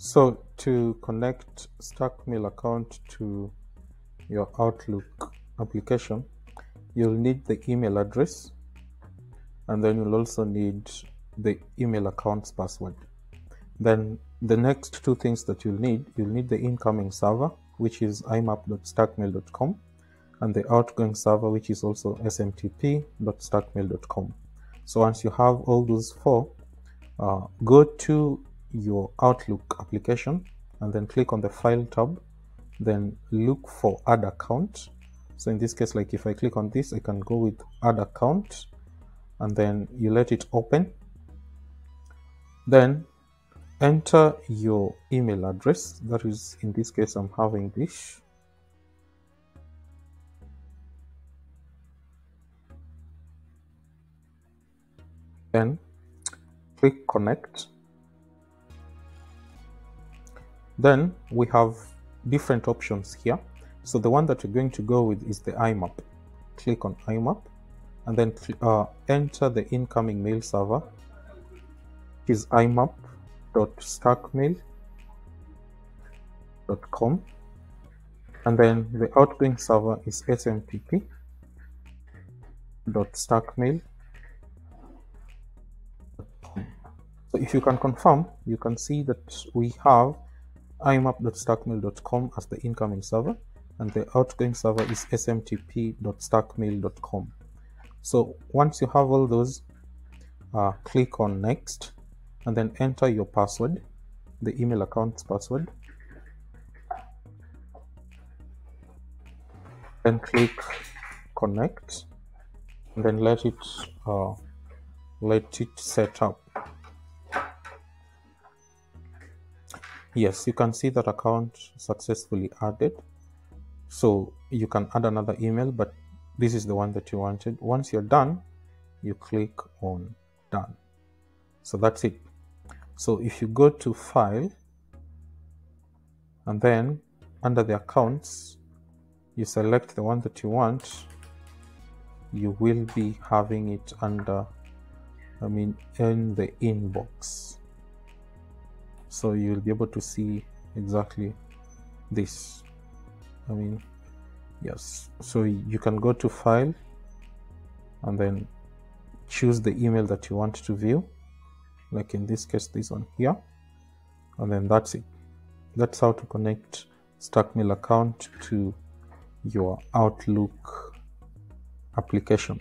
So to connect Stackmail account to your Outlook application, you'll need the email address and then you'll also need the email account's password. Then the next two things that you'll need, you'll need the incoming server, which is imap.stackmail.com, and the outgoing server, which is also smtp.stackmail.com. So once you have all those four, uh, go to your Outlook application and then click on the File tab, then look for Add Account. So in this case, like if I click on this, I can go with Add Account and then you let it open. Then enter your email address. That is, in this case, I'm having this. Then click connect then we have different options here. So the one that you're going to go with is the IMAP. Click on IMAP and then uh, enter the incoming mail server, which is imap.stackmail.com and then the outgoing server is smtp.stackmail.com. So if you can confirm, you can see that we have imap.stackmail.com as the incoming server and the outgoing server is smtp.stackmail.com. So once you have all those, uh, click on next and then enter your password, the email account's password. Then click connect and then let it uh, let it set up. Yes you can see that account successfully added. So you can add another email but this is the one that you wanted. Once you're done you click on done. So that's it. So if you go to file and then under the accounts you select the one that you want you will be having it under I mean in the inbox so you'll be able to see exactly this. I mean yes. So you can go to file and then choose the email that you want to view. Like in this case this one here. And then that's it. That's how to connect Stackmail account to your Outlook application